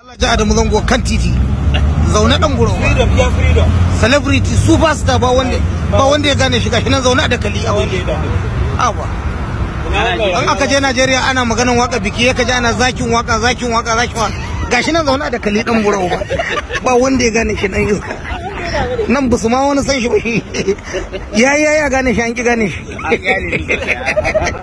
Allah ja Adamu zango kan titi. Zaune dan guro freedom ya freedom. Celebrity superstar ba wanda ba wanda. ya gane shi gashi nan zaune da kali a wani awa an aka je Najeriya ana maganan waƙa biki ya kaji ana zakin waƙa zakin waƙa zakin waƙa. Gashi nan zaune da kali dan guro ba. Ba wanda ya gane shi dan iska. Nan ba su ma wani san shi ba. Shi ya ya ya gane shi an ki gane shi.